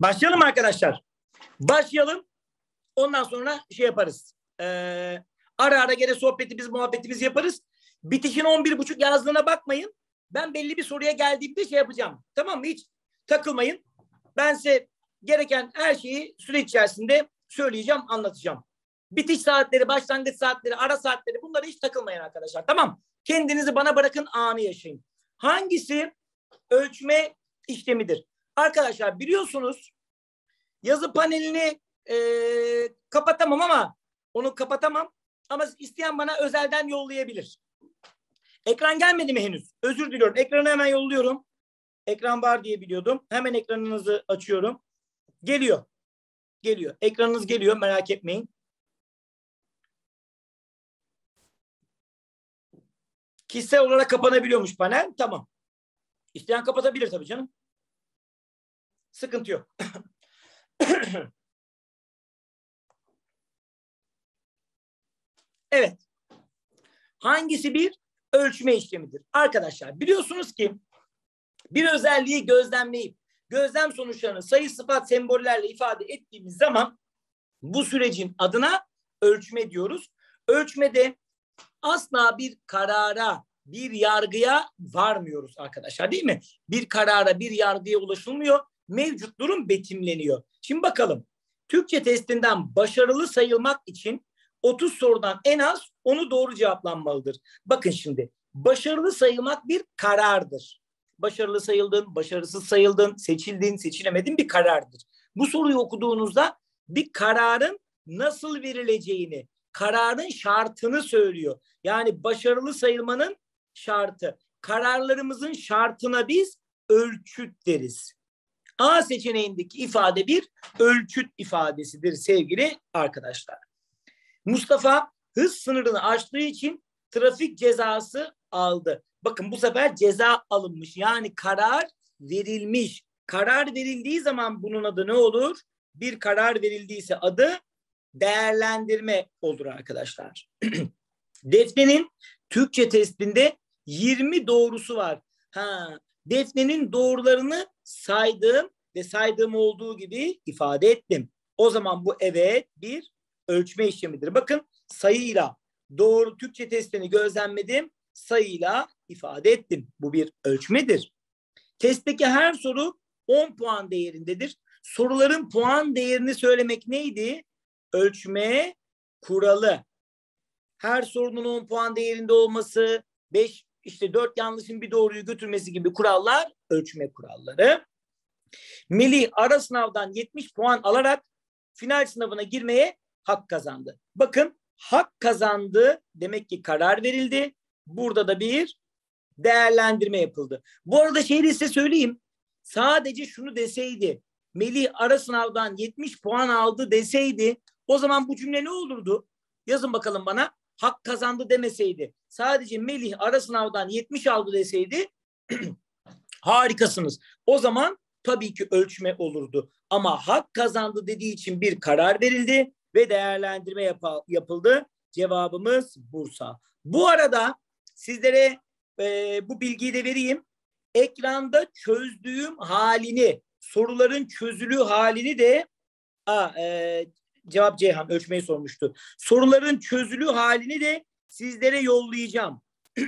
Başlayalım arkadaşlar. Başlayalım. Ondan sonra şey yaparız. Ee, ara ara gene sohbetimiz, muhabbetimiz yaparız. Bitişin 11.30 yazdığına bakmayın. Ben belli bir soruya geldiğimde şey yapacağım. Tamam mı? Hiç takılmayın. Ben size gereken her şeyi süre içerisinde söyleyeceğim, anlatacağım. Bitiş saatleri, başlangıç saatleri, ara saatleri bunlara hiç takılmayın arkadaşlar. Tamam. Kendinizi bana bırakın anı yaşayın. Hangisi ölçme işlemidir? Arkadaşlar biliyorsunuz yazı panelini e, kapatamam ama onu kapatamam. Ama isteyen bana özelden yollayabilir. Ekran gelmedi mi henüz? Özür diliyorum. Ekranı hemen yolluyorum. Ekran var diye biliyordum. Hemen ekranınızı açıyorum. Geliyor. Geliyor. Ekranınız geliyor merak etmeyin. Kişisel olarak kapanabiliyormuş panel. Tamam. İsteyen kapatabilir tabii canım. Sıkıntı yok. evet. Hangisi bir ölçme işlemidir? Arkadaşlar biliyorsunuz ki bir özelliği gözlemleyip gözlem sonuçlarını sayı sıfat sembollerle ifade ettiğimiz zaman bu sürecin adına ölçme diyoruz. Ölçmede asla bir karara, bir yargıya varmıyoruz arkadaşlar değil mi? Bir karara, bir yargıya ulaşılmıyor. Mevcut durum betimleniyor. Şimdi bakalım. Türkçe testinden başarılı sayılmak için 30 sorudan en az onu doğru cevaplanmalıdır. Bakın şimdi başarılı sayılmak bir karardır. Başarılı sayıldın, başarısız sayıldın, seçildin, seçilemedin bir karardır. Bu soruyu okuduğunuzda bir kararın nasıl verileceğini, kararın şartını söylüyor. Yani başarılı sayılmanın şartı. Kararlarımızın şartına biz ölçüt deriz. A seçeneğindeki ifade bir ölçüt ifadesidir sevgili arkadaşlar. Mustafa hız sınırını aştığı için trafik cezası aldı. Bakın bu sefer ceza alınmış. Yani karar verilmiş. Karar verildiği zaman bunun adı ne olur? Bir karar verildiyse adı değerlendirme olur arkadaşlar. Defne'nin Türkçe testinde 20 doğrusu var. Ha, Defne'nin doğrularını saydım ve saydığım olduğu gibi ifade ettim. O zaman bu evet bir ölçme işlemidir. Bakın sayıyla doğru Türkçe testini gözlemledim. Sayıyla ifade ettim. Bu bir ölçmedir. Testteki her soru 10 puan değerindedir. Soruların puan değerini söylemek neydi? Ölçme kuralı. Her sorunun 10 puan değerinde olması, 5 işte 4 yanlışın bir doğruyu götürmesi gibi kurallar ölçme kuralları. Melih ara sınavdan 70 puan alarak final sınavına girmeye hak kazandı. Bakın hak kazandı demek ki karar verildi. Burada da bir değerlendirme yapıldı. Bu arada şeyi size söyleyeyim. Sadece şunu deseydi Melih ara sınavdan 70 puan aldı deseydi o zaman bu cümle ne olurdu? Yazın bakalım bana. Hak kazandı demeseydi. Sadece Melih ara sınavdan 70 aldı deseydi harikasınız. O zaman tabii ki ölçme olurdu. Ama hak kazandı dediği için bir karar verildi ve değerlendirme yap yapıldı. Cevabımız Bursa. Bu arada sizlere e, bu bilgiyi de vereyim. Ekranda çözdüğüm halini, soruların çözülü halini de a, e, cevap Ceyhan ölçmeyi sormuştu. Soruların çözülü halini de sizlere yollayacağım.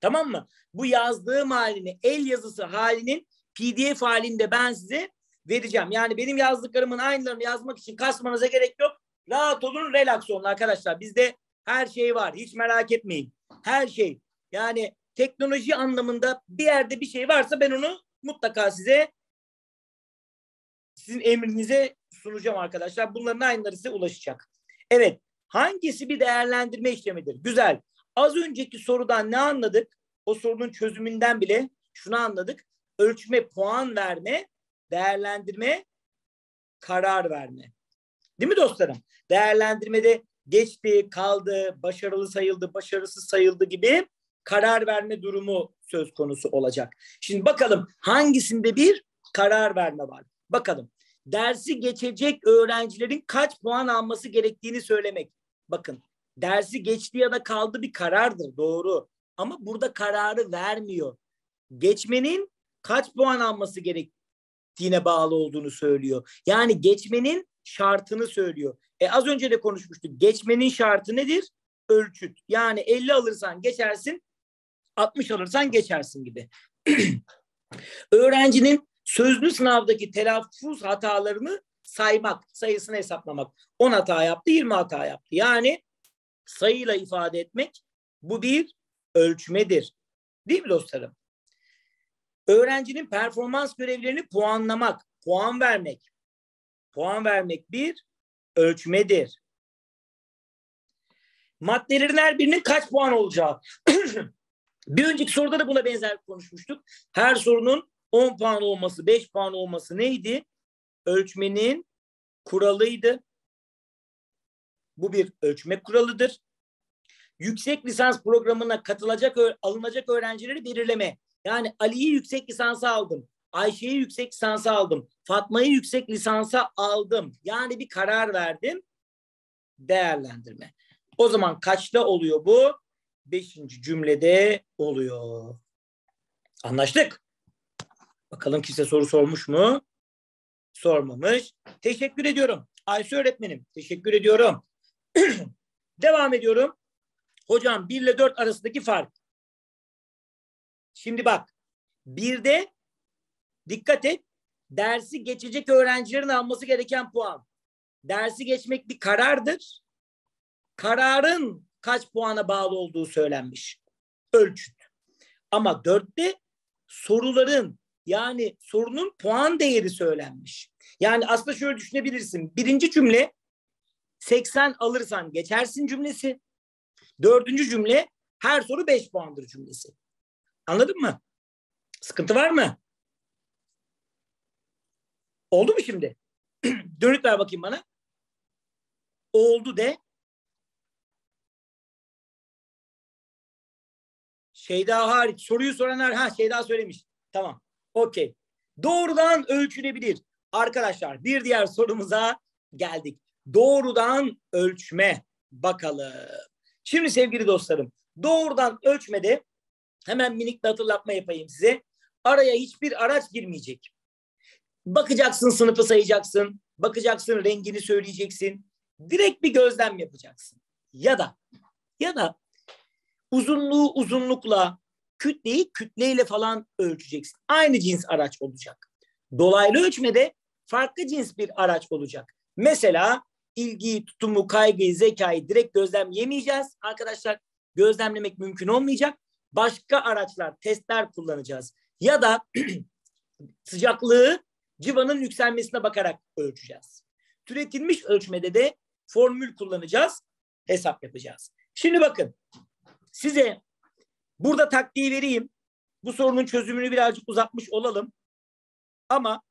tamam mı? Bu yazdığım halini, el yazısı halinin PDF halinde ben size vereceğim. Yani benim yazdıklarımın aynılarını yazmak için kasmanıza gerek yok. Rahat olun, relax olun arkadaşlar. Bizde her şey var. Hiç merak etmeyin. Her şey. Yani teknoloji anlamında bir yerde bir şey varsa ben onu mutlaka size sizin emrinize sunacağım arkadaşlar. Bunların aynıları size ulaşacak. Evet. Hangisi bir değerlendirme işlemidir? Güzel. Az önceki sorudan ne anladık? O sorunun çözümünden bile şunu anladık. Ölçme, puan verme, değerlendirme, karar verme. Değil mi dostlarım? Değerlendirmede geçti, kaldı, başarılı sayıldı, başarısız sayıldı gibi karar verme durumu söz konusu olacak. Şimdi bakalım hangisinde bir karar verme var. Bakalım. Dersi geçecek öğrencilerin kaç puan alması gerektiğini söylemek. Bakın dersi geçti ya da kaldı bir karardır doğru. Ama burada kararı vermiyor. Geçmenin kaç puan alması gerektiğini bittiğine bağlı olduğunu söylüyor. Yani geçmenin şartını söylüyor. E az önce de konuşmuştuk. Geçmenin şartı nedir? Ölçüt. Yani 50 alırsan geçersin, 60 alırsan geçersin gibi. Öğrencinin sözlü sınavdaki telaffuz hatalarını saymak, sayısını hesaplamak. 10 hata yaptı, 20 hata yaptı. Yani sayıyla ifade etmek bu bir ölçmedir. Değil mi dostlarım? Öğrencinin performans görevlerini puanlamak, puan vermek. Puan vermek bir ölçmedir. Maddelerin her birinin kaç puan olacağı. bir önceki soruda da buna benzer konuşmuştuk. Her sorunun 10 puan olması, 5 puan olması neydi? Ölçmenin kuralıydı. Bu bir ölçme kuralıdır. Yüksek lisans programına katılacak, alınacak öğrencileri belirleme. Yani Ali'yi yüksek lisansa aldım. Ayşe'yi yüksek lisansa aldım. Fatma'yı yüksek lisansa aldım. Yani bir karar verdim. Değerlendirme. O zaman kaçta oluyor bu? Beşinci cümlede oluyor. Anlaştık. Bakalım kimse soru sormuş mu? Sormamış. Teşekkür ediyorum. Ayşe öğretmenim. Teşekkür ediyorum. Devam ediyorum. Hocam 1 ile 4 arasındaki fark. Şimdi bak. Birde dikkat et. Dersi geçecek öğrencilerin alması gereken puan. Dersi geçmek bir karardır. Kararın kaç puana bağlı olduğu söylenmiş. Ölçüt. Ama dörtte soruların yani sorunun puan değeri söylenmiş. Yani aslında şöyle düşünebilirsin. Birinci cümle 80 alırsan geçersin cümlesi. Dördüncü cümle her soru 5 puandır cümlesi. Anladın mı? Sıkıntı var mı? Oldu mu şimdi? Dönüt ver bakayım bana. Oldu de. Şeyda hariç. Soruyu soranlar ha Şeyda söylemiş. Tamam. Okey. Doğrudan ölçülebilir. Arkadaşlar bir diğer sorumuza geldik. Doğrudan ölçme. Bakalım. Şimdi sevgili dostlarım doğrudan ölçmede hemen minik bir hatırlatma yapayım size. Araya hiçbir araç girmeyecek. Bakacaksın sınıfı sayacaksın. Bakacaksın rengini söyleyeceksin. Direkt bir gözlem yapacaksın. Ya da ya da uzunluğu uzunlukla kütleyi kütleyle falan ölçeceksin. Aynı cins araç olacak. Dolaylı ölçmede farklı cins bir araç olacak. Mesela ilgiyi, tutumu, kaygıyı, zekayı direkt gözlemleyemeyeceğiz. Arkadaşlar gözlemlemek mümkün olmayacak. Başka araçlar, testler kullanacağız. Ya da sıcaklığı civanın yükselmesine bakarak ölçeceğiz. Türetilmiş ölçmede de formül kullanacağız, hesap yapacağız. Şimdi bakın size burada taktiği vereyim. Bu sorunun çözümünü birazcık uzatmış olalım. Ama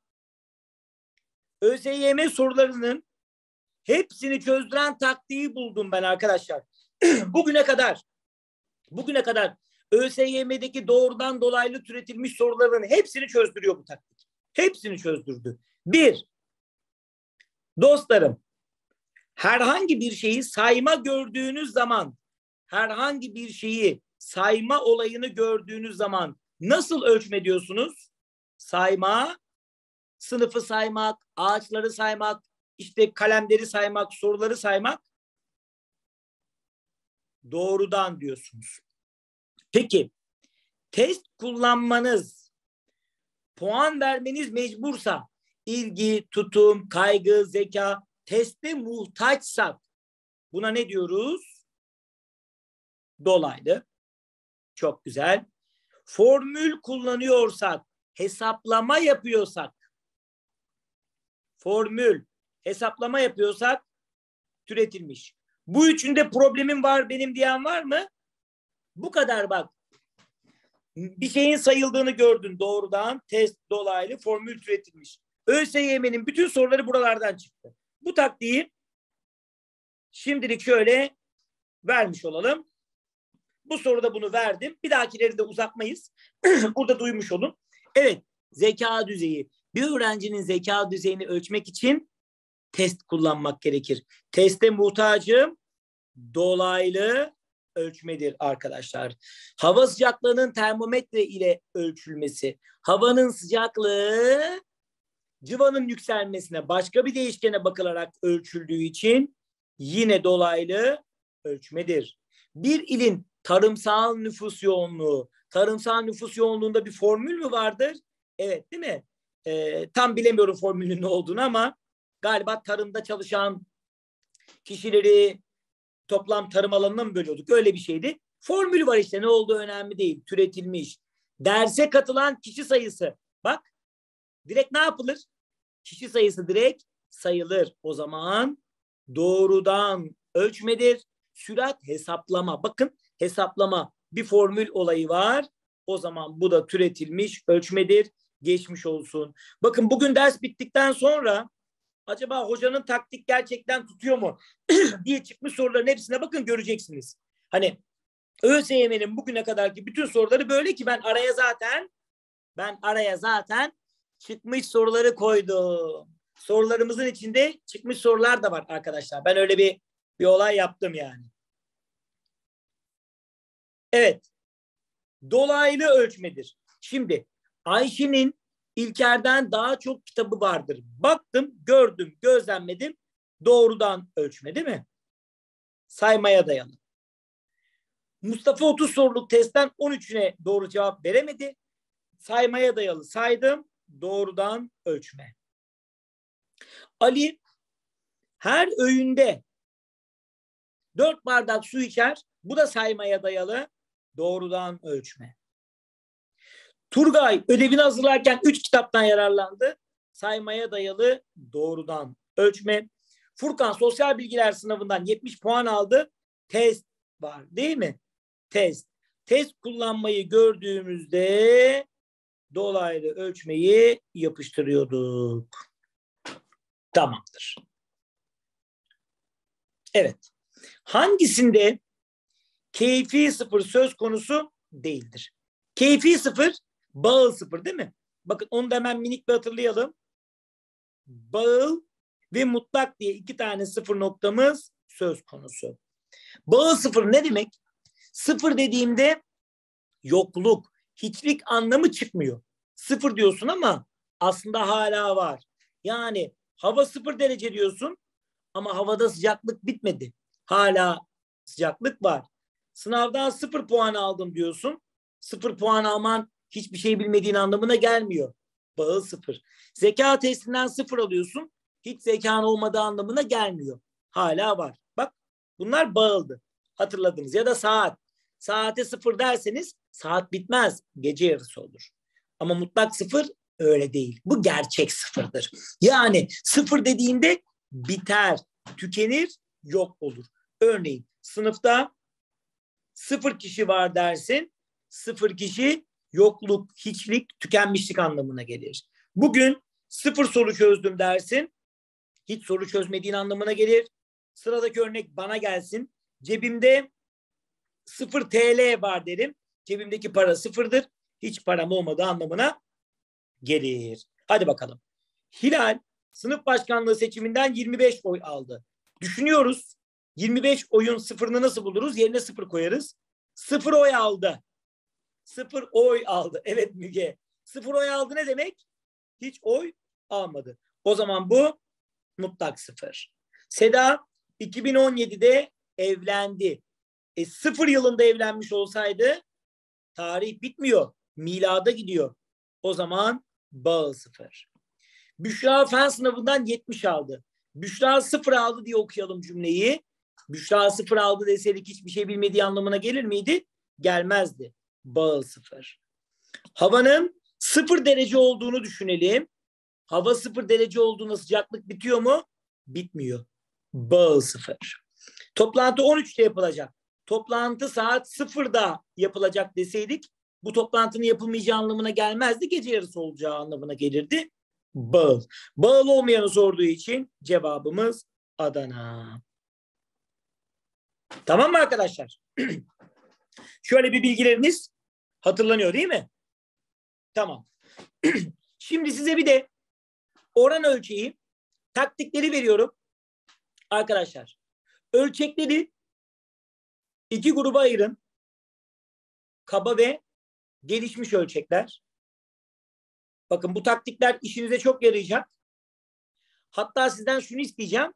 ÖSYM sorularının hepsini çözdüren taktiği buldum ben arkadaşlar. bugüne kadar bugüne kadar ÖSYM'deki doğrudan dolaylı türetilmiş soruların hepsini çözdürüyor bu taktik. Hepsini çözdürdü. Bir, dostlarım herhangi bir şeyi sayma gördüğünüz zaman herhangi bir şeyi sayma olayını gördüğünüz zaman nasıl ölçme diyorsunuz? Sayma, sınıfı saymak, ağaçları saymak, işte kalemleri saymak, soruları saymak doğrudan diyorsunuz. Peki test kullanmanız, puan vermeniz mecbursa ilgi, tutum, kaygı, zeka teste muhtaçsak buna ne diyoruz? Dolaylı. Çok güzel. Formül kullanıyorsak, hesaplama yapıyorsak formül, hesaplama yapıyorsak türetilmiş. Bu üçünde problemim var benim diyen var mı? Bu kadar bak. Bir şeyin sayıldığını gördün doğrudan. Test dolaylı formül türetilmiş. ÖSYM'nin bütün soruları buralardan çıktı. Bu taktiği şimdilik şöyle vermiş olalım. Bu soruda bunu verdim. Bir dahakileri de uzatmayız. Burada duymuş olun. Evet, zeka düzeyi. Bir öğrencinin zeka düzeyini ölçmek için test kullanmak gerekir. Teste muhtacım dolaylı ölçmedir arkadaşlar. Hava sıcaklığının termometre ile ölçülmesi. Havanın sıcaklığı Cıvanın yükselmesine başka bir değişkene bakılarak ölçüldüğü için yine dolaylı ölçmedir. Bir ilin tarımsal nüfus yoğunluğu, tarımsal nüfus yoğunluğunda bir formül mü vardır? Evet değil mi? Ee, tam bilemiyorum formülün ne olduğunu ama galiba tarımda çalışan kişileri toplam tarım alanına mı bölüyorduk? Öyle bir şeydi. Formülü var işte ne olduğu önemli değil. Türetilmiş. Derse katılan kişi sayısı. Bak direkt ne yapılır? Kişi sayısı direkt sayılır. O zaman doğrudan ölçmedir. Sürat hesaplama. Bakın hesaplama bir formül olayı var. O zaman bu da türetilmiş ölçmedir. Geçmiş olsun. Bakın bugün ders bittikten sonra acaba hocanın taktik gerçekten tutuyor mu diye çıkmış soruların hepsine bakın göreceksiniz. Hani ÖSYM'nin bugüne kadarki bütün soruları böyle ki ben araya zaten ben araya zaten çıkmış soruları koydum. Sorularımızın içinde çıkmış sorular da var arkadaşlar. Ben öyle bir bir olay yaptım yani. Evet. Dolaylı ölçmedir. Şimdi Ayşe'nin İlker'den daha çok kitabı vardır. Baktım, gördüm, gözlemledim. Doğrudan ölçme değil mi? Saymaya dayalı. Mustafa 30 soruluk testten 13'üne doğru cevap veremedi. Saymaya dayalı saydım. Doğrudan ölçme. Ali her öğünde 4 bardak su içer. Bu da saymaya dayalı doğrudan ölçme. Turgay ödevini hazırlarken 3 kitaptan yararlandı. Saymaya dayalı doğrudan ölçme. Furkan sosyal bilgiler sınavından 70 puan aldı. Test var değil mi? Test. Test kullanmayı gördüğümüzde dolaylı ölçmeyi yapıştırıyorduk. Tamamdır. Evet. Hangisinde keyfi sıfır söz konusu değildir? Keyfi sıfır, bağıl sıfır değil mi? Bakın onu da hemen minik bir hatırlayalım. Bağıl ve mutlak diye iki tane sıfır noktamız söz konusu. Bağıl sıfır ne demek? Sıfır dediğimde yokluk, hiçlik anlamı çıkmıyor. Sıfır diyorsun ama aslında hala var. Yani hava sıfır derece diyorsun ama havada sıcaklık bitmedi. Hala sıcaklık var. Sınavdan sıfır puan aldım diyorsun. Sıfır puan alman hiçbir şey bilmediğin anlamına gelmiyor. Bağı sıfır. Zeka testinden sıfır alıyorsun. Hiç zekan olmadığı anlamına gelmiyor. Hala var. Bak bunlar bağıldı. Hatırladınız. Ya da saat. Saate sıfır derseniz saat bitmez. Gece yarısı olur. Ama mutlak sıfır öyle değil. Bu gerçek sıfırdır. Yani sıfır dediğinde biter, tükenir, yok olur. Örneğin sınıfta sıfır kişi var dersin. Sıfır kişi yokluk, hiçlik, tükenmişlik anlamına gelir. Bugün sıfır soru çözdüm dersin. Hiç soru çözmediğin anlamına gelir. Sıradaki örnek bana gelsin. Cebimde sıfır TL var derim. Cebimdeki para sıfırdır. Hiç param olmadığı anlamına gelir. Hadi bakalım. Hilal sınıf başkanlığı seçiminden 25 oy aldı. Düşünüyoruz. 25 oyun sıfırını nasıl buluruz? Yerine sıfır koyarız. Sıfır oy aldı. Sıfır oy aldı. Evet Müge. Sıfır oy aldı ne demek? Hiç oy almadı. O zaman bu mutlak sıfır. Seda 2017'de evlendi. E, sıfır yılında evlenmiş olsaydı tarih bitmiyor. Milada gidiyor. O zaman bağ sıfır. Büşra fen sınavından 70 aldı. Büşra sıfır aldı diye okuyalım cümleyi. Büşra sıfır aldı deseydik hiçbir şey bilmediği anlamına gelir miydi? Gelmezdi. Bağıl sıfır. Havanın sıfır derece olduğunu düşünelim. Hava sıfır derece olduğunda sıcaklık bitiyor mu? Bitmiyor. Bağıl sıfır. Toplantı 13'te yapılacak. Toplantı saat sıfırda yapılacak deseydik bu toplantının yapılmayacağı anlamına gelmezdi. Gece yarısı olacağı anlamına gelirdi. Bağıl. Bağıl olmayanı sorduğu için cevabımız Adana. Tamam mı arkadaşlar? Şöyle bir bilgileriniz hatırlanıyor değil mi? Tamam. Şimdi size bir de oran ölçeği taktikleri veriyorum. Arkadaşlar ölçekleri iki gruba ayırın. Kaba ve gelişmiş ölçekler. Bakın bu taktikler işinize çok yarayacak. Hatta sizden şunu isteyeceğim.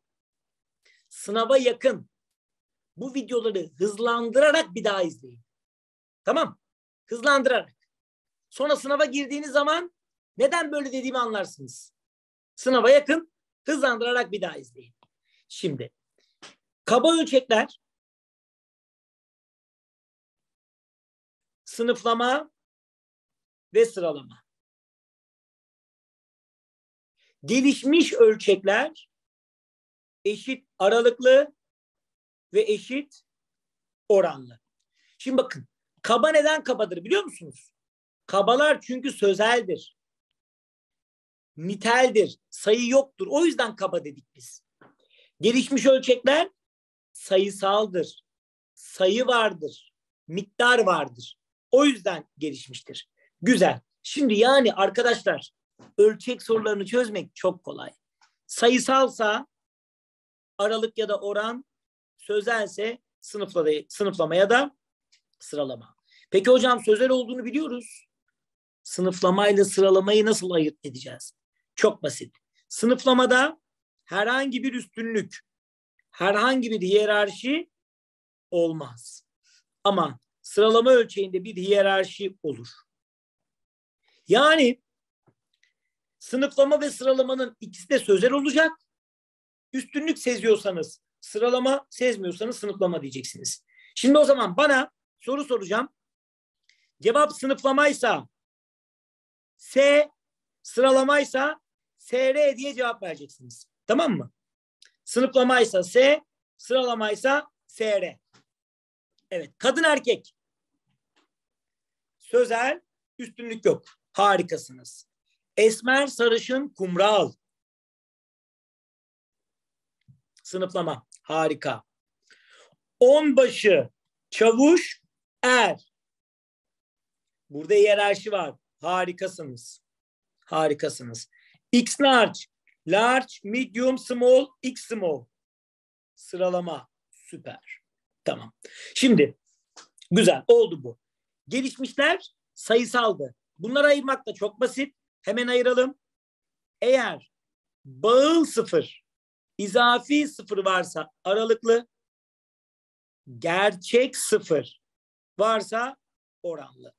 Sınava yakın bu videoları hızlandırarak bir daha izleyin. Tamam. Hızlandırarak. Sonra sınava girdiğiniz zaman neden böyle dediğimi anlarsınız. Sınava yakın hızlandırarak bir daha izleyin. Şimdi kaba ölçekler sınıflama ve sıralama. Gelişmiş ölçekler eşit aralıklı ve eşit oranlı. Şimdi bakın kaba neden kabadır biliyor musunuz? Kabalar çünkü sözeldir. Niteldir. Sayı yoktur. O yüzden kaba dedik biz. Gelişmiş ölçekler sayısaldır. Sayı vardır. Miktar vardır. O yüzden gelişmiştir. Güzel. Şimdi yani arkadaşlar ölçek sorularını çözmek çok kolay. Sayısalsa aralık ya da oran, sözelse sınıflama ya da sıralama. Peki hocam sözel olduğunu biliyoruz. Sınıflamayla sıralamayı nasıl ayırt edeceğiz? Çok basit. Sınıflamada herhangi bir üstünlük, herhangi bir hiyerarşi olmaz. Ama sıralama ölçeğinde bir hiyerarşi olur. Yani sınıflama ve sıralamanın ikisi de sözel olacak. Üstünlük seziyorsanız sıralama, sezmiyorsanız sınıflama diyeceksiniz. Şimdi o zaman bana soru soracağım. Cevap sınıflamaysa S, sıralamaysa SR diye cevap vereceksiniz. Tamam mı? Sınıflamaysa S, sıralamaysa SR. Evet. Kadın erkek. Sözel, üstünlük yok. Harikasınız. Esmer, sarışın, kumral. Sınıflama. Harika. Onbaşı, çavuş, er. Burada hiyerarşi var. Harikasınız. Harikasınız. X large, large, medium, small, X small. Sıralama. Süper. Tamam. Şimdi güzel oldu bu. Gelişmişler sayısaldı. Bunları ayırmak da çok basit. Hemen ayıralım. Eğer bağıl sıfır, izafi sıfır varsa aralıklı, gerçek sıfır varsa oranlı.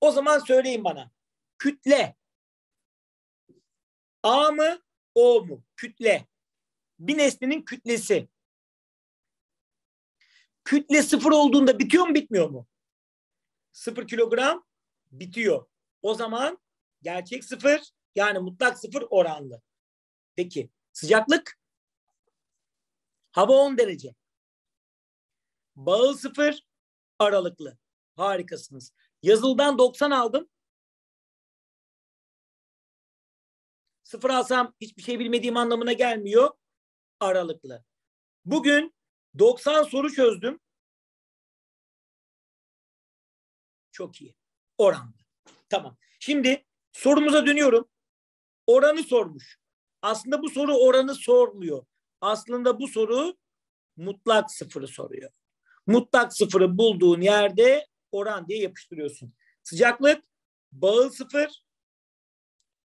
O zaman söyleyin bana. Kütle A mı O mu? Kütle. Bir nesnenin kütlesi. Kütle sıfır olduğunda bitiyor mu bitmiyor mu? Sıfır kilogram bitiyor. O zaman gerçek sıfır yani mutlak sıfır oranlı. Peki sıcaklık? Hava 10 derece. Bağıl sıfır aralıklı. Harikasınız. Yazıldan 90 aldım. Sıfır alsam hiçbir şey bilmediğim anlamına gelmiyor. Aralıklı. Bugün 90 soru çözdüm. Çok iyi. Oranlı. Tamam. Şimdi sorumuza dönüyorum. Oranı sormuş. Aslında bu soru oranı sormuyor. Aslında bu soru mutlak sıfırı soruyor. Mutlak sıfırı bulduğun yerde oran diye yapıştırıyorsun. Sıcaklık bağıl sıfır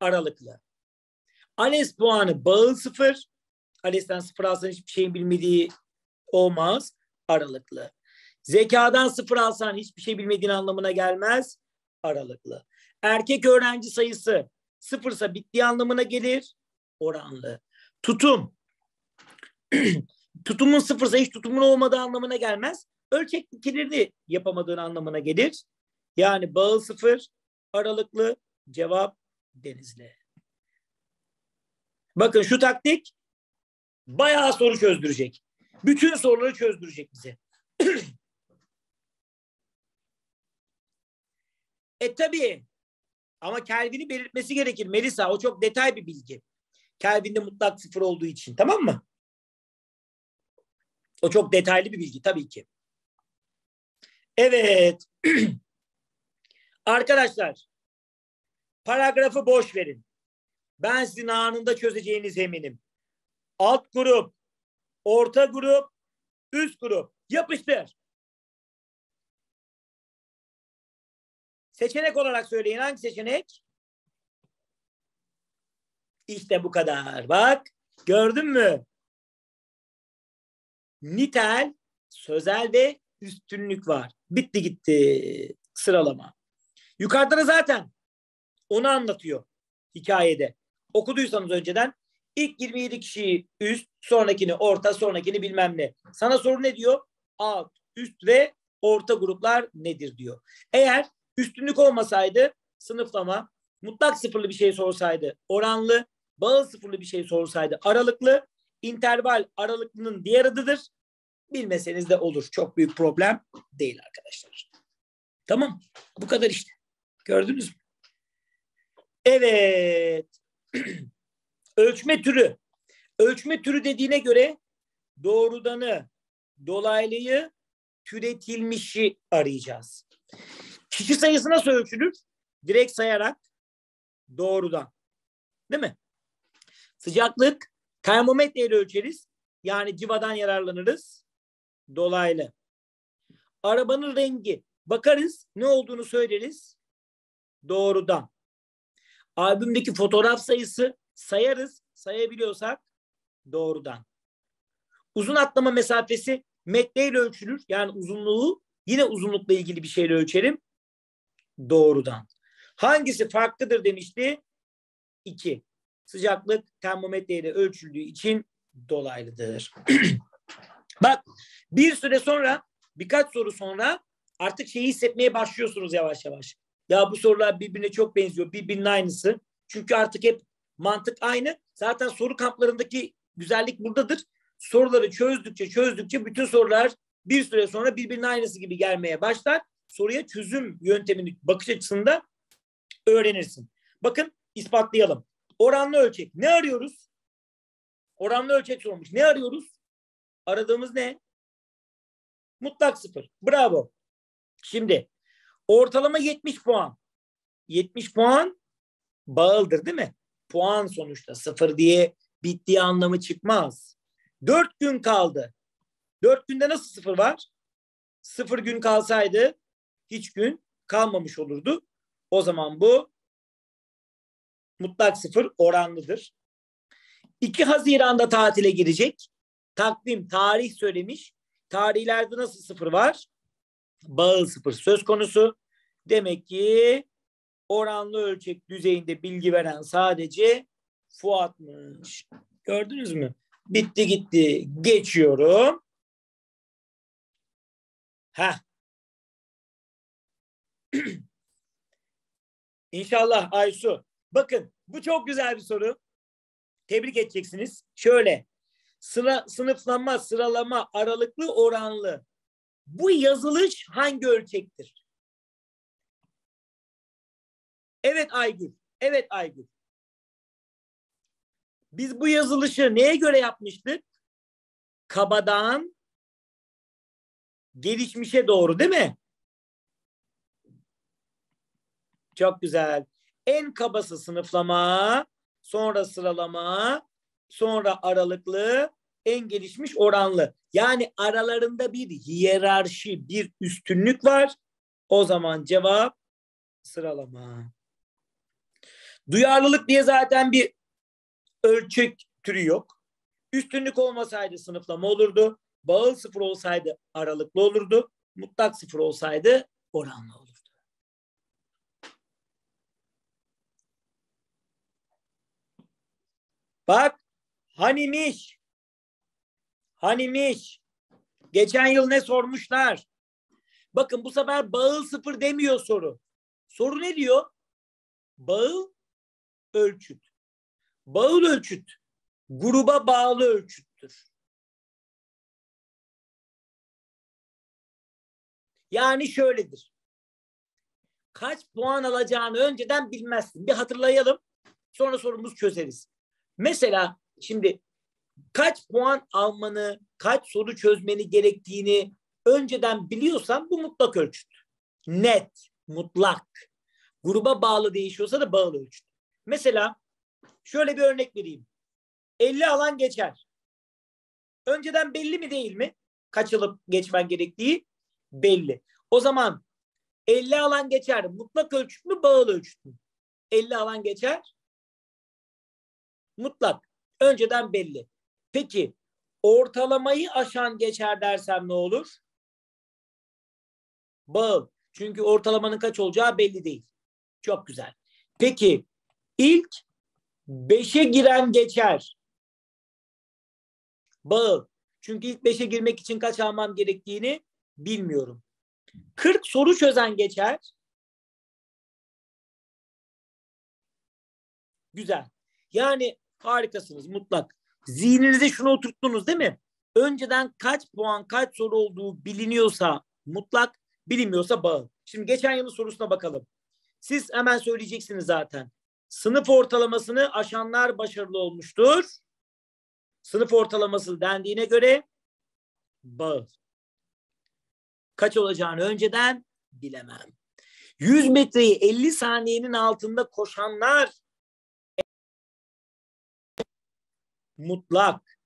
aralıklı. ALES puanı bağıl sıfır. ALES'ten sıfır alsan hiçbir şeyin bilmediği olmaz. Aralıklı. Zekadan sıfır alsan hiçbir şey bilmediğin anlamına gelmez. Aralıklı. Erkek öğrenci sayısı sıfırsa bittiği anlamına gelir. Oranlı. Tutum. Tutumun sıfırsa hiç tutumun olmadığı anlamına gelmez. Ölçeklikileri yapamadığın anlamına gelir. Yani bağıl sıfır, aralıklı, cevap denizli. Bakın şu taktik bayağı soru çözdürecek. Bütün soruları çözdürecek bize. e tabii ama Kelvin'i belirtmesi gerekir Melisa. O çok detay bir bilgi. Kelvin'de mutlak sıfır olduğu için tamam mı? O çok detaylı bir bilgi tabii ki. Evet. Arkadaşlar paragrafı boş verin. Ben sizin anında çözeceğiniz eminim. Alt grup, orta grup, üst grup. Yapıştır. Seçenek olarak söyleyin. Hangi seçenek? İşte bu kadar. Bak gördün mü? Nitel, sözel ve üstünlük var. Bitti gitti sıralama. Yukarıda da zaten onu anlatıyor hikayede. Okuduysanız önceden ilk 27 kişiyi üst, sonrakini orta, sonrakini bilmem ne. Sana soru ne diyor? Alt, üst ve orta gruplar nedir diyor. Eğer üstünlük olmasaydı sınıflama, mutlak sıfırlı bir şey sorsaydı oranlı, bağıl sıfırlı bir şey sorsaydı aralıklı, interval aralıklının diğer adıdır. Bilmeseniz de olur. Çok büyük problem değil arkadaşlar. Tamam. Bu kadar işte. Gördünüz mü? Evet. Ölçme türü. Ölçme türü dediğine göre doğrudanı, dolaylıyı, türetilmişi arayacağız. Kişi sayısı nasıl ölçülür? Direkt sayarak doğrudan. Değil mi? Sıcaklık termometre ile ölçeriz. Yani civadan yararlanırız. Dolaylı. Arabanın rengi. Bakarız ne olduğunu söyleriz. Doğrudan. Albümdeki fotoğraf sayısı sayarız. Sayabiliyorsak doğrudan. Uzun atlama mesafesi metreyle ölçülür. Yani uzunluğu yine uzunlukla ilgili bir şeyle ölçerim. Doğrudan. Hangisi farklıdır demişti? İki. Sıcaklık termometreyle ölçüldüğü için dolaylıdır. Bak bir süre sonra birkaç soru sonra artık şeyi hissetmeye başlıyorsunuz yavaş yavaş. Ya bu sorular birbirine çok benziyor. Birbirinin aynısı. Çünkü artık hep mantık aynı. Zaten soru kamplarındaki güzellik buradadır. Soruları çözdükçe çözdükçe bütün sorular bir süre sonra birbirinin aynısı gibi gelmeye başlar. Soruya çözüm yöntemini bakış açısında öğrenirsin. Bakın ispatlayalım. Oranlı ölçek. Ne arıyoruz? Oranlı ölçek sormuş. Ne arıyoruz? Aradığımız ne? Mutlak sıfır. Bravo. Şimdi ortalama 70 puan. 70 puan bağıldır değil mi? Puan sonuçta sıfır diye bittiği anlamı çıkmaz. Dört gün kaldı. Dört günde nasıl sıfır var? Sıfır gün kalsaydı hiç gün kalmamış olurdu. O zaman bu mutlak sıfır oranlıdır. 2 Haziran'da tatile girecek. Takvim, tarih söylemiş. Tarihlerde nasıl sıfır var? Bağıl sıfır söz konusu. Demek ki oranlı ölçek düzeyinde bilgi veren sadece Fuat'mış. Gördünüz mü? Bitti gitti. Geçiyorum. Ha. İnşallah Aysu. Bakın bu çok güzel bir soru. Tebrik edeceksiniz. Şöyle sıra, sınıflanma, sıralama, aralıklı, oranlı. Bu yazılış hangi ölçektir? Evet Aygül. Evet Aygül. Biz bu yazılışı neye göre yapmıştık? Kabadan gelişmişe doğru değil mi? Çok güzel. En kabası sınıflama, sonra sıralama, sonra aralıklı, en gelişmiş oranlı. Yani aralarında bir hiyerarşi, bir üstünlük var. O zaman cevap sıralama. Duyarlılık diye zaten bir ölçek türü yok. Üstünlük olmasaydı sınıflama olurdu. Bağıl sıfır olsaydı aralıklı olurdu. Mutlak sıfır olsaydı oranlı olurdu. Bak hanimiş. Hanimiş. Geçen yıl ne sormuşlar? Bakın bu sefer bağıl sıfır demiyor soru. Soru ne diyor? Bağıl ölçüt. Bağıl ölçüt gruba bağlı ölçüttür. Yani şöyledir. Kaç puan alacağını önceden bilmezsin. Bir hatırlayalım. Sonra sorumuz çözeriz. Mesela şimdi kaç puan almanı, kaç soru çözmeni gerektiğini önceden biliyorsan bu mutlak ölçüt. Net, mutlak. Gruba bağlı değişiyorsa da bağlı ölçüt. Mesela şöyle bir örnek vereyim. 50 alan geçer. Önceden belli mi değil mi? Kaçılıp geçmen gerektiği belli. O zaman 50 alan geçer. Mutlak ölçüt mü bağlı ölçüt mü? 50 alan geçer. Mutlak. Önceden belli. Peki ortalamayı aşan geçer dersem ne olur? Bağıl. Çünkü ortalamanın kaç olacağı belli değil. Çok güzel. Peki ilk beşe giren geçer. Bağıl. Çünkü ilk beşe girmek için kaç almam gerektiğini bilmiyorum. 40 soru çözen geçer. Güzel. Yani harikasınız mutlak. Zihninize şunu oturttunuz değil mi? Önceden kaç puan kaç soru olduğu biliniyorsa mutlak, bilinmiyorsa bağıl. Şimdi geçen yılın sorusuna bakalım. Siz hemen söyleyeceksiniz zaten. Sınıf ortalamasını aşanlar başarılı olmuştur. Sınıf ortalaması dendiğine göre bağıl. Kaç olacağını önceden bilemem. 100 metreyi 50 saniyenin altında koşanlar mutlak.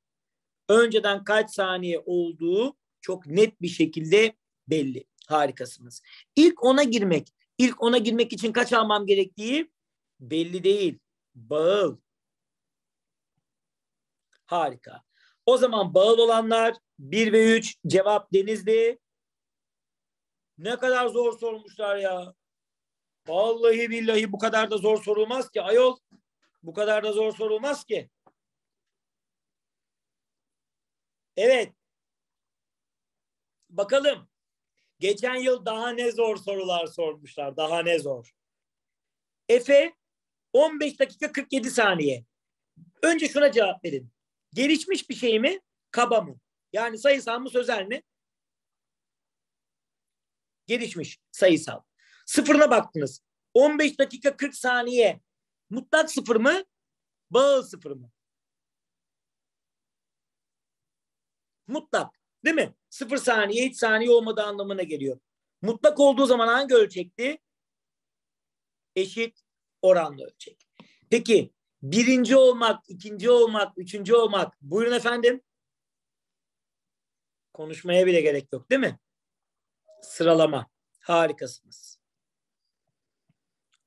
Önceden kaç saniye olduğu çok net bir şekilde belli. Harikasınız. İlk ona girmek, ilk ona girmek için kaç almam gerektiği belli değil. Bağıl. Harika. O zaman bağıl olanlar 1 ve 3 cevap Denizli. Ne kadar zor sormuşlar ya. Vallahi billahi bu kadar da zor sorulmaz ki ayol. Bu kadar da zor sorulmaz ki. Evet. Bakalım. Geçen yıl daha ne zor sorular sormuşlar. Daha ne zor. Efe 15 dakika 47 saniye. Önce şuna cevap verin. Gelişmiş bir şey mi? Kaba mı? Yani sayısal mı sözel mi? Gelişmiş sayısal. Sıfırına baktınız. 15 dakika 40 saniye. Mutlak sıfır mı? Bağıl sıfır mı? Mutlak. Değil mi? Sıfır saniye hiç saniye olmadığı anlamına geliyor. Mutlak olduğu zaman hangi ölçekti? Eşit oranlı ölçek. Peki birinci olmak, ikinci olmak, üçüncü olmak. Buyurun efendim. Konuşmaya bile gerek yok değil mi? Sıralama. Harikasınız.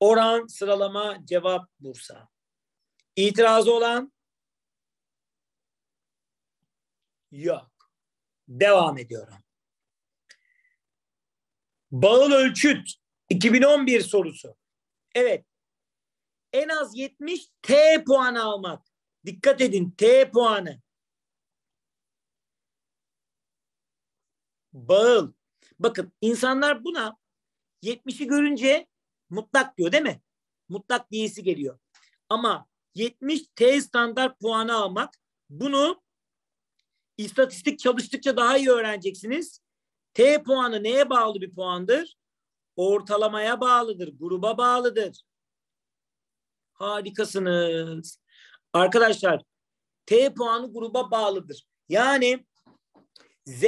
Oran, sıralama, cevap Bursa. İtirazı olan? Yok. Devam ediyorum. Bağıl ölçüt 2011 sorusu. Evet. En az 70 T puanı almak. Dikkat edin T puanı. Bağıl. Bakın insanlar buna 70'i görünce mutlak diyor değil mi? Mutlak diyesi geliyor. Ama 70 T standart puanı almak bunu istatistik çalıştıkça daha iyi öğreneceksiniz. T puanı neye bağlı bir puandır? Ortalamaya bağlıdır, gruba bağlıdır. Harikasınız. Arkadaşlar T puanı gruba bağlıdır. Yani Z,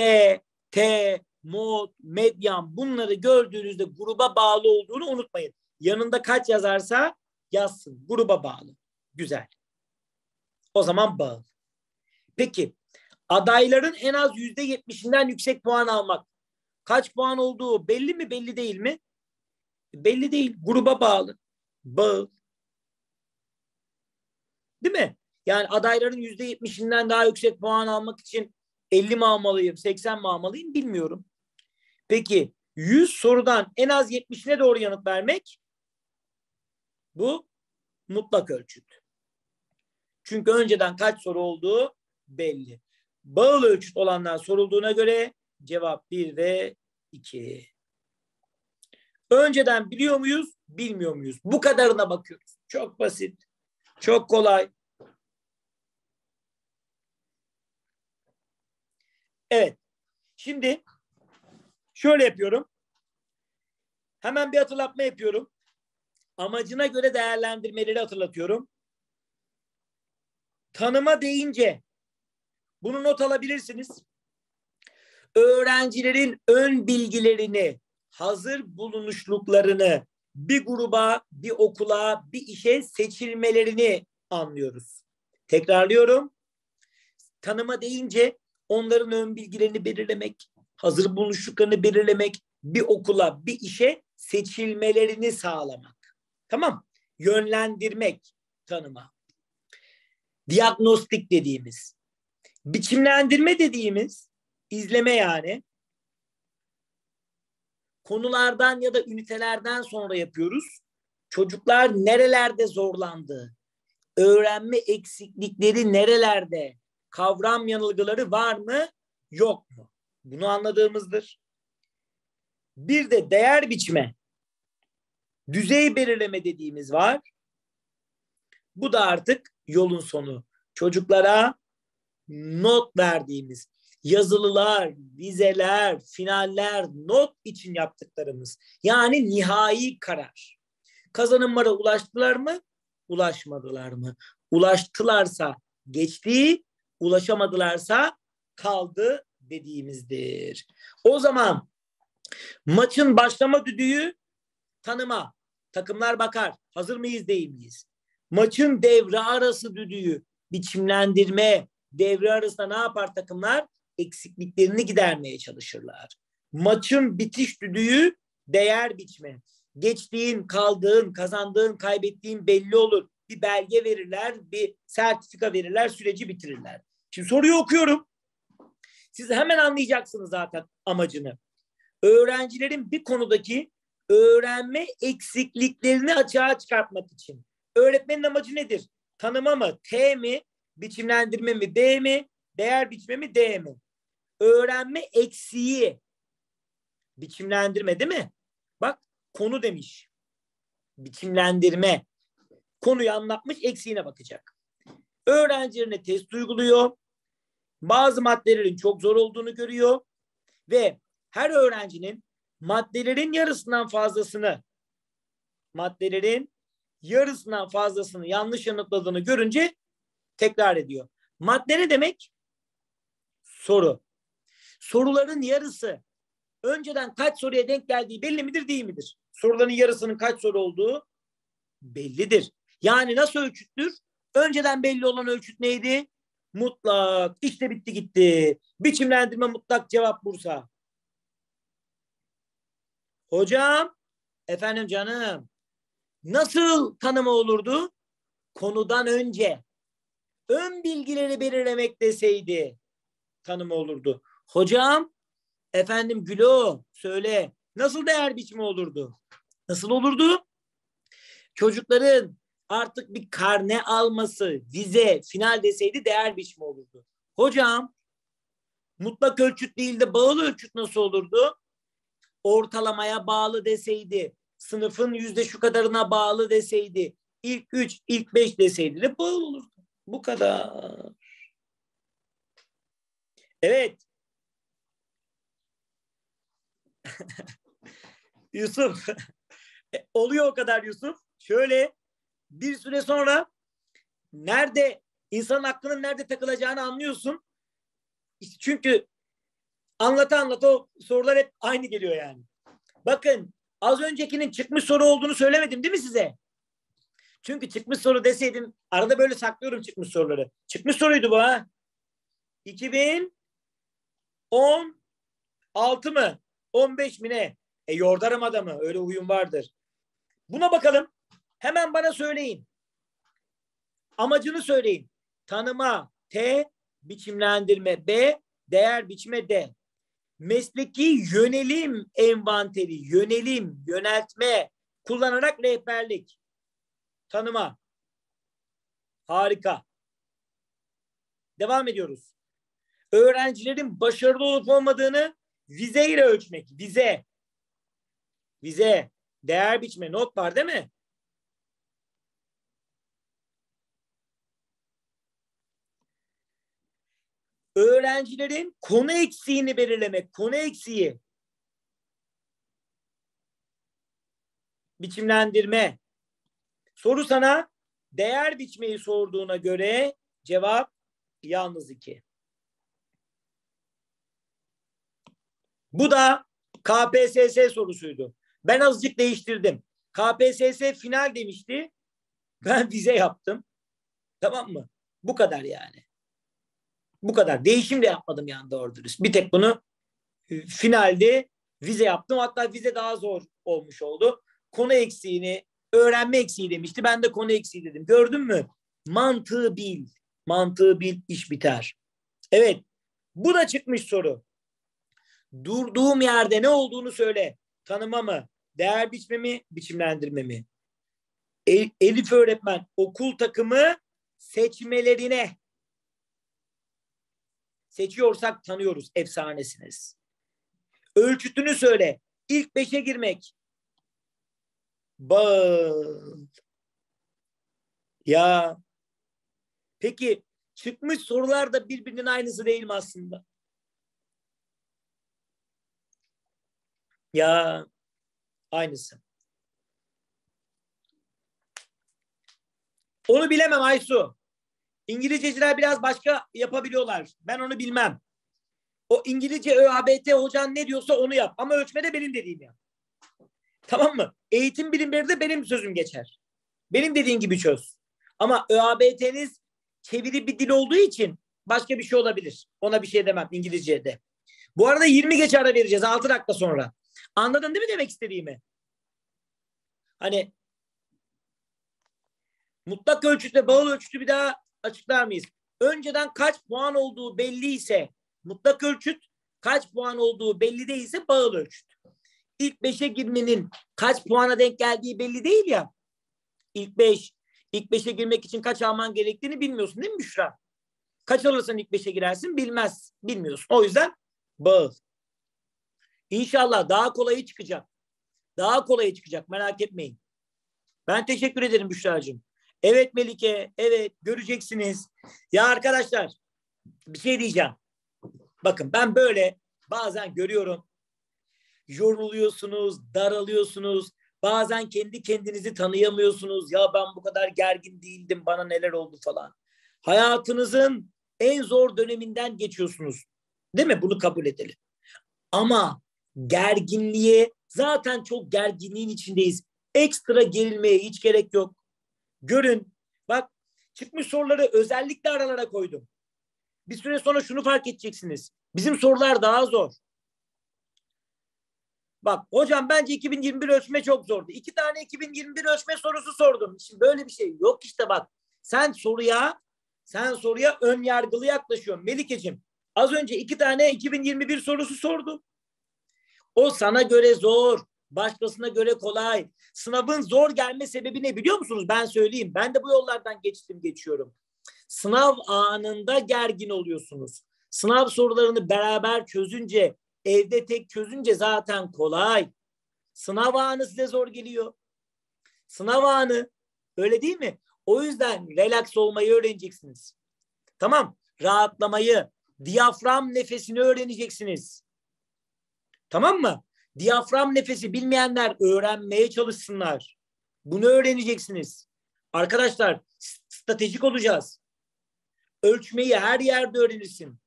T, mod, medyan bunları gördüğünüzde gruba bağlı olduğunu unutmayın. Yanında kaç yazarsa yazsın. Gruba bağlı. Güzel. O zaman bağlı. Peki adayların en az yüzde yetmişinden yüksek puan almak. Kaç puan olduğu belli mi belli değil mi? Belli değil. Gruba bağlı. Bağlı. Değil mi? Yani adayların yüzde yetmişinden daha yüksek puan almak için 50 mi almalıyım, 80 mi almalıyım bilmiyorum. Peki 100 sorudan en az 70'ine doğru yanıt vermek bu mutlak ölçüt. Çünkü önceden kaç soru olduğu belli. Bağıl ölçüt olanlar sorulduğuna göre cevap 1 ve 2. Önceden biliyor muyuz, bilmiyor muyuz? Bu kadarına bakıyoruz. Çok basit. Çok kolay. Evet. Şimdi şöyle yapıyorum. Hemen bir hatırlatma yapıyorum. Amacına göre değerlendirmeleri hatırlatıyorum. Tanıma deyince bunu not alabilirsiniz. Öğrencilerin ön bilgilerini, hazır bulunuşluklarını bir gruba, bir okula, bir işe seçilmelerini anlıyoruz. Tekrarlıyorum. Tanıma deyince onların ön bilgilerini belirlemek, hazır bulunuşluklarını belirlemek, bir okula, bir işe seçilmelerini sağlamak. Tamam? Yönlendirmek tanıma. diagnostik dediğimiz, biçimlendirme dediğimiz, izleme yani, konulardan ya da ünitelerden sonra yapıyoruz. Çocuklar nerelerde zorlandı, öğrenme eksiklikleri nerelerde, kavram yanılgıları var mı, yok mu? Bunu anladığımızdır. Bir de değer biçme, düzey belirleme dediğimiz var. Bu da artık yolun sonu. Çocuklara not verdiğimiz yazılılar, vizeler, finaller, not için yaptıklarımız. Yani nihai karar. Kazanımlara ulaştılar mı? Ulaşmadılar mı? Ulaştılarsa geçti, ulaşamadılarsa kaldı dediğimizdir. O zaman maçın başlama düdüğü tanıma. Takımlar bakar. Hazır mıyız değil miyiz? Maçın devre arası düdüğü biçimlendirme. Devre arasında ne yapar takımlar? Eksikliklerini gidermeye çalışırlar. Maçın bitiş düdüğü değer biçme. Geçtiğin, kaldığın, kazandığın, kaybettiğin belli olur. Bir belge verirler, bir sertifika verirler, süreci bitirirler. Şimdi soruyu okuyorum. Siz hemen anlayacaksınız zaten amacını. Öğrencilerin bir konudaki öğrenme eksikliklerini açığa çıkartmak için. Öğretmenin amacı nedir? Tanıma mı? T mi? Biçimlendirme mi? B mi? Değer biçme mi? D mi? Öğrenme eksiği. Biçimlendirme değil mi? Bak konu demiş. Biçimlendirme. Konuyu anlatmış eksiğine bakacak. Öğrencilerine test uyguluyor. Bazı maddelerin çok zor olduğunu görüyor. Ve her öğrencinin maddelerin yarısından fazlasını maddelerin yarısından fazlasını yanlış yanıtladığını görünce tekrar ediyor. Madde ne demek? Soru. Soruların yarısı önceden kaç soruya denk geldiği belli midir değil midir? Soruların yarısının kaç soru olduğu bellidir. Yani nasıl ölçüttür? Önceden belli olan ölçüt neydi? Mutlak. İşte bitti gitti. Biçimlendirme mutlak cevap Bursa. Hocam, efendim canım, nasıl tanımı olurdu? Konudan önce ön bilgileri belirlemek deseydi tanımı olurdu. Hocam, efendim Gülo söyle nasıl değer biçimi olurdu? Nasıl olurdu? Çocukların artık bir karne alması, vize, final deseydi değer biçimi olurdu. Hocam, mutlak ölçüt değil de bağlı ölçüt nasıl olurdu? ortalamaya bağlı deseydi, sınıfın yüzde şu kadarına bağlı deseydi, ilk üç, ilk beş deseydi de bağlı olurdu. Bu kadar. Evet. Yusuf. E, oluyor o kadar Yusuf. Şöyle bir süre sonra nerede insan aklının nerede takılacağını anlıyorsun. Çünkü anlata anlata o sorular hep aynı geliyor yani. Bakın az öncekinin çıkmış soru olduğunu söylemedim değil mi size? Çünkü çıkmış soru deseydim arada böyle saklıyorum çıkmış soruları. Çıkmış soruydu bu ha. 2016 mı? 15 mi ne? E yordarım adamı. Öyle huyum vardır. Buna bakalım. Hemen bana söyleyin. Amacını söyleyin. Tanıma T, biçimlendirme B, değer biçme D mesleki yönelim envanteri, yönelim, yöneltme kullanarak rehberlik, tanıma. Harika. Devam ediyoruz. Öğrencilerin başarılı olup olmadığını vizeyle ölçmek. Vize. Vize. Değer biçme. Not var değil mi? öğrencilerin konu eksiğini belirlemek. Konu eksiği. Biçimlendirme. Soru sana değer biçmeyi sorduğuna göre cevap yalnız iki. Bu da KPSS sorusuydu. Ben azıcık değiştirdim. KPSS final demişti. Ben vize yaptım. Tamam mı? Bu kadar yani. Bu kadar. Değişim de yapmadım yani doğru dürüst. Bir tek bunu e, finalde vize yaptım. Hatta vize daha zor olmuş oldu. Konu eksiğini, öğrenme eksiği demişti. Ben de konu eksiği dedim. Gördün mü? Mantığı bil. Mantığı bil, iş biter. Evet. Bu da çıkmış soru. Durduğum yerde ne olduğunu söyle. Tanıma mı? Değer biçme mi? Biçimlendirme mi? E, Elif öğretmen okul takımı seçmelerine seçiyorsak tanıyoruz. Efsanesiniz. Ölçütünü söyle. İlk beşe girmek. Bal. Ya. Peki çıkmış sorular da birbirinin aynısı değil mi aslında? Ya aynısı. Onu bilemem Aysu. İngilizceciler biraz başka yapabiliyorlar. Ben onu bilmem. O İngilizce ÖABT hocan ne diyorsa onu yap. Ama ölçmede benim dediğim yap. Tamam mı? Eğitim bilimleri de benim sözüm geçer. Benim dediğin gibi çöz. Ama ÖABT'niz çeviri bir dil olduğu için başka bir şey olabilir. Ona bir şey demem İngilizce'de. Bu arada 20 geç ara vereceğiz 6 dakika sonra. Anladın değil mi demek istediğimi? Hani mutlak ölçütle bağıl ölçütü bir daha açıklar mıyız? Önceden kaç puan olduğu belli ise mutlak ölçüt, kaç puan olduğu belli değilse bağıl ölçüt. İlk beşe girmenin kaç puana denk geldiği belli değil ya. İlk beş, ilk beşe girmek için kaç alman gerektiğini bilmiyorsun değil mi Büşra? Kaç alırsan ilk beşe girersin bilmez, bilmiyorsun. O yüzden bağıl. İnşallah daha kolayı çıkacak. Daha kolayı çıkacak merak etmeyin. Ben teşekkür ederim Büşra'cığım. Evet Melike, evet göreceksiniz. Ya arkadaşlar bir şey diyeceğim. Bakın ben böyle bazen görüyorum. Yoruluyorsunuz, daralıyorsunuz. Bazen kendi kendinizi tanıyamıyorsunuz. Ya ben bu kadar gergin değildim, bana neler oldu falan. Hayatınızın en zor döneminden geçiyorsunuz. Değil mi? Bunu kabul edelim. Ama gerginliğe zaten çok gerginliğin içindeyiz. Ekstra gerilmeye hiç gerek yok. Görün. Bak çıkmış soruları özellikle aralara koydum. Bir süre sonra şunu fark edeceksiniz. Bizim sorular daha zor. Bak hocam bence 2021 ölçme çok zordu. İki tane 2021 ölçme sorusu sordum. Şimdi böyle bir şey yok işte bak. Sen soruya sen soruya ön yargılı yaklaşıyorsun. Melikeciğim az önce iki tane 2021 sorusu sordum. O sana göre zor. Başkasına göre kolay. Sınavın zor gelme sebebi ne biliyor musunuz? Ben söyleyeyim. Ben de bu yollardan geçtim geçiyorum. Sınav anında gergin oluyorsunuz. Sınav sorularını beraber çözünce, evde tek çözünce zaten kolay. Sınav anı size zor geliyor. Sınav anı öyle değil mi? O yüzden relax olmayı öğreneceksiniz. Tamam. Rahatlamayı, diyafram nefesini öğreneceksiniz. Tamam mı? Diyafram nefesi bilmeyenler öğrenmeye çalışsınlar. Bunu öğreneceksiniz. Arkadaşlar stratejik olacağız. Ölçmeyi her yerde öğrenirsin.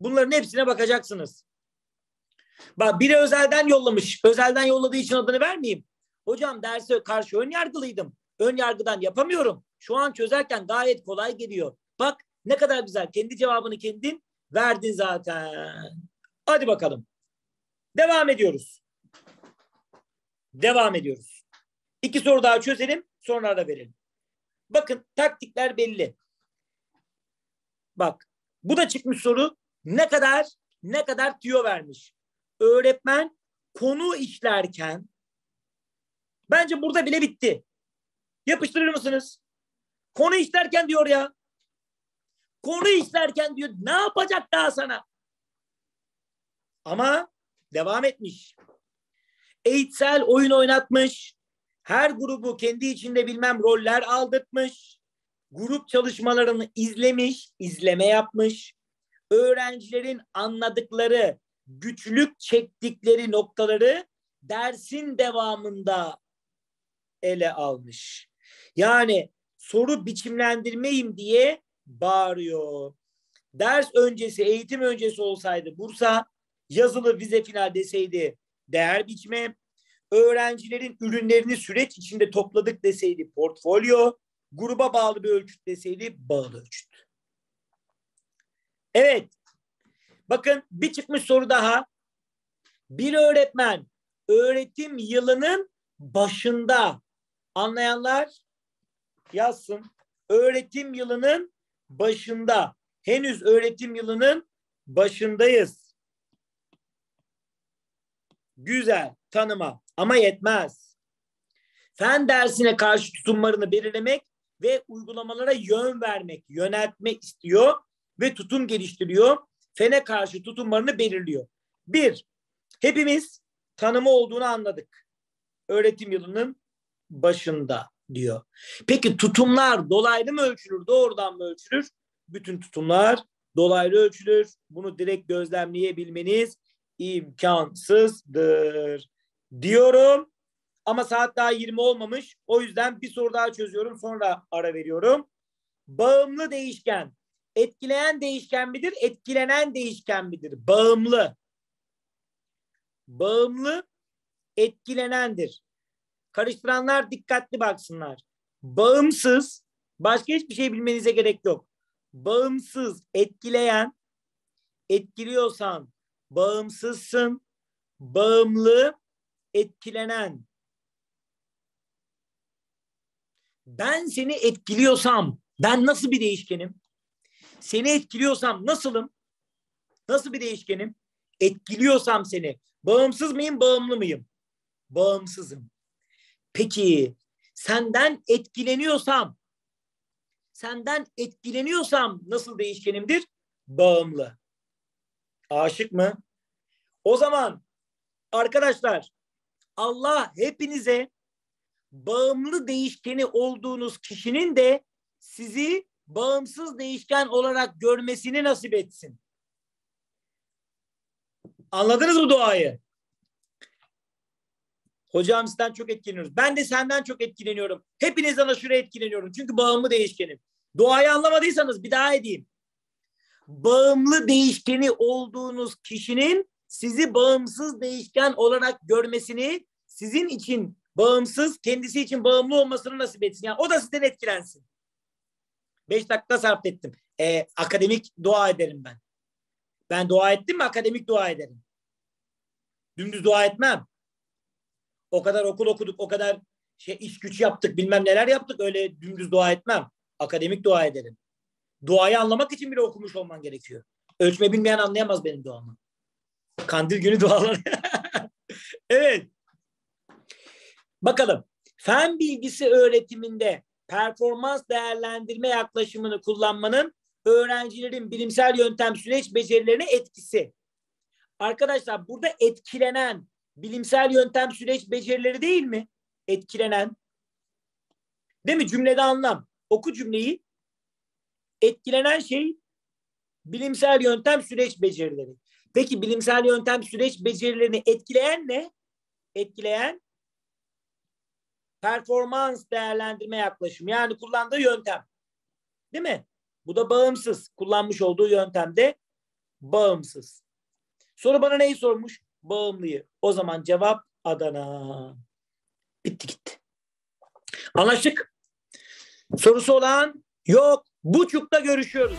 Bunların hepsine bakacaksınız. Bak biri özelden yollamış. Özelden yolladığı için adını vermeyeyim. Hocam derse karşı ön yargılıydım. Ön yargıdan yapamıyorum. Şu an çözerken gayet kolay geliyor. Bak ne kadar güzel. Kendi cevabını kendin verdin zaten. Hadi bakalım. Devam ediyoruz. Devam ediyoruz. İki soru daha çözelim sonra da verelim. Bakın taktikler belli. Bak bu da çıkmış soru. Ne kadar ne kadar tüyo vermiş. Öğretmen konu işlerken bence burada bile bitti. Yapıştırır mısınız? Konu işlerken diyor ya. Konu işlerken diyor ne yapacak daha sana? Ama devam etmiş. Eğitsel oyun oynatmış. Her grubu kendi içinde bilmem roller aldırtmış. Grup çalışmalarını izlemiş, izleme yapmış. Öğrencilerin anladıkları, güçlük çektikleri noktaları dersin devamında ele almış. Yani soru biçimlendirmeyim diye bağırıyor. Ders öncesi, eğitim öncesi olsaydı Bursa yazılı vize final deseydi değer biçme, öğrencilerin ürünlerini süreç içinde topladık deseydi portfolyo, gruba bağlı bir ölçüt deseydi bağlı ölçüt. Evet. Bakın bir çıkmış soru daha. Bir öğretmen öğretim yılının başında anlayanlar yazsın. Öğretim yılının başında. Henüz öğretim yılının başındayız. Güzel tanıma ama yetmez. Fen dersine karşı tutumlarını belirlemek ve uygulamalara yön vermek, yöneltme istiyor ve tutum geliştiriyor. Fene karşı tutumlarını belirliyor. Bir, hepimiz tanımı olduğunu anladık. Öğretim yılının başında diyor. Peki tutumlar dolaylı mı ölçülür, doğrudan mı ölçülür? Bütün tutumlar dolaylı ölçülür. Bunu direkt gözlemleyebilmeniz imkansızdır diyorum. Ama saat daha 20 olmamış. O yüzden bir soru daha çözüyorum. Sonra ara veriyorum. Bağımlı değişken. Etkileyen değişken midir? Etkilenen değişken midir? Bağımlı. Bağımlı etkilenendir. Karıştıranlar dikkatli baksınlar. Bağımsız, başka hiçbir şey bilmenize gerek yok. Bağımsız, etkileyen, etkiliyorsan bağımsızsın, bağımlı, etkilenen. Ben seni etkiliyorsam ben nasıl bir değişkenim? Seni etkiliyorsam nasılım? Nasıl bir değişkenim? Etkiliyorsam seni. Bağımsız mıyım, bağımlı mıyım? Bağımsızım. Peki senden etkileniyorsam, senden etkileniyorsam nasıl değişkenimdir? Bağımlı. Aşık mı? O zaman arkadaşlar Allah hepinize bağımlı değişkeni olduğunuz kişinin de sizi bağımsız değişken olarak görmesini nasip etsin. Anladınız mı duayı? Hocam sizden çok etkileniyoruz. Ben de senden çok etkileniyorum. Hepinizden aşırı etkileniyorum. Çünkü bağımlı değişkenim. Duayı anlamadıysanız bir daha edeyim. Bağımlı değişkeni olduğunuz kişinin sizi bağımsız değişken olarak görmesini, sizin için bağımsız, kendisi için bağımlı olmasını nasip etsin. Yani o da sizden etkilensin. Beş dakika sarf ettim. Ee, akademik dua ederim ben. Ben dua ettim mi akademik dua ederim. Dümdüz dua etmem. O kadar okul okuduk, o kadar şey iş güç yaptık, bilmem neler yaptık. Öyle dümdüz dua etmem. Akademik dua ederim. Duayı anlamak için bile okumuş olman gerekiyor. Ölçme bilmeyen anlayamaz benim duamı. Kandil günü duaları. evet. Bakalım. Fen bilgisi öğretiminde performans değerlendirme yaklaşımını kullanmanın öğrencilerin bilimsel yöntem süreç becerilerine etkisi. Arkadaşlar burada etkilenen bilimsel yöntem süreç becerileri değil mi? Etkilenen. Değil mi? Cümlede anlam. Oku cümleyi. Etkilenen şey bilimsel yöntem süreç becerileri. Peki bilimsel yöntem süreç becerilerini etkileyen ne? Etkileyen performans değerlendirme yaklaşımı. Yani kullandığı yöntem. Değil mi? Bu da bağımsız. Kullanmış olduğu yöntemde bağımsız. Soru bana neyi sormuş? Bağımlıyı. O zaman cevap Adana. Bitti gitti. Anlaştık. Sorusu olan yok. Buçukta görüşüyoruz.